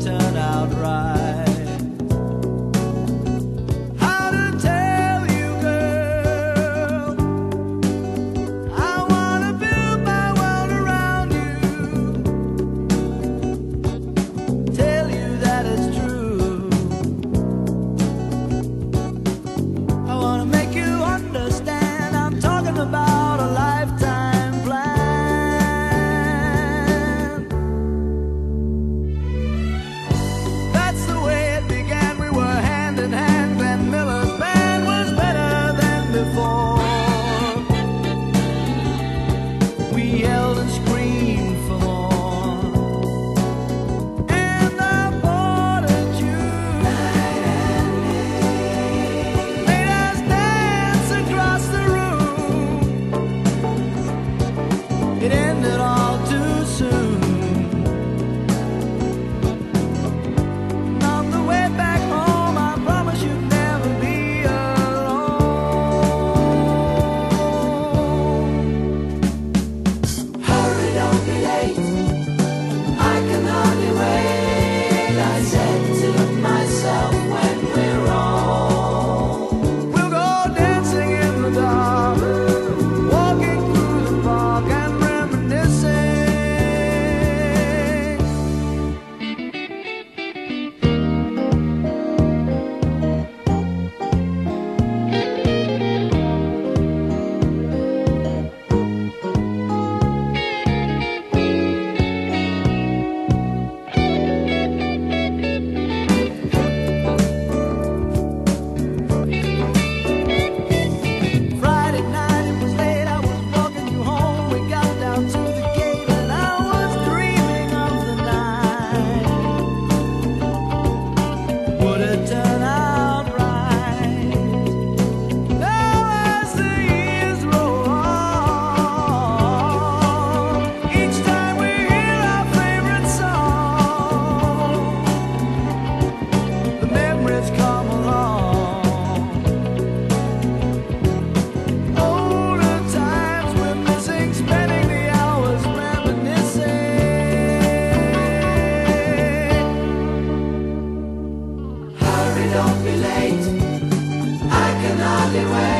turn out right. golden screw. don't be late. I can hardly wait.